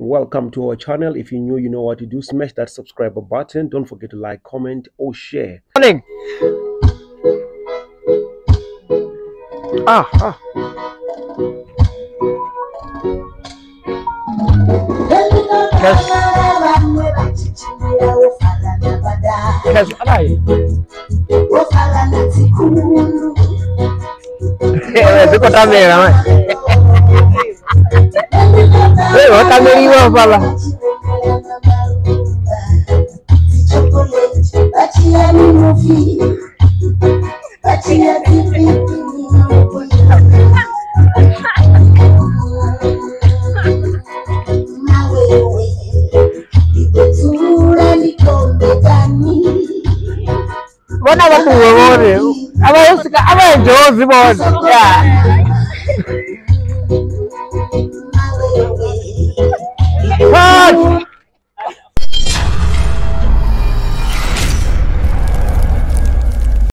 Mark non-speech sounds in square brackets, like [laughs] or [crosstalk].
Welcome to our channel. If you're new, you know what to do. Smash that subscribe button. Don't forget to like, comment, or share. Morning. Ah, ah. Kes, kes, [laughs] [laughs] alright. Ziko kamera, man. Wewe kameriwa pala. Bona babuwe bone. Abayosika abayenjozi bone. Cut.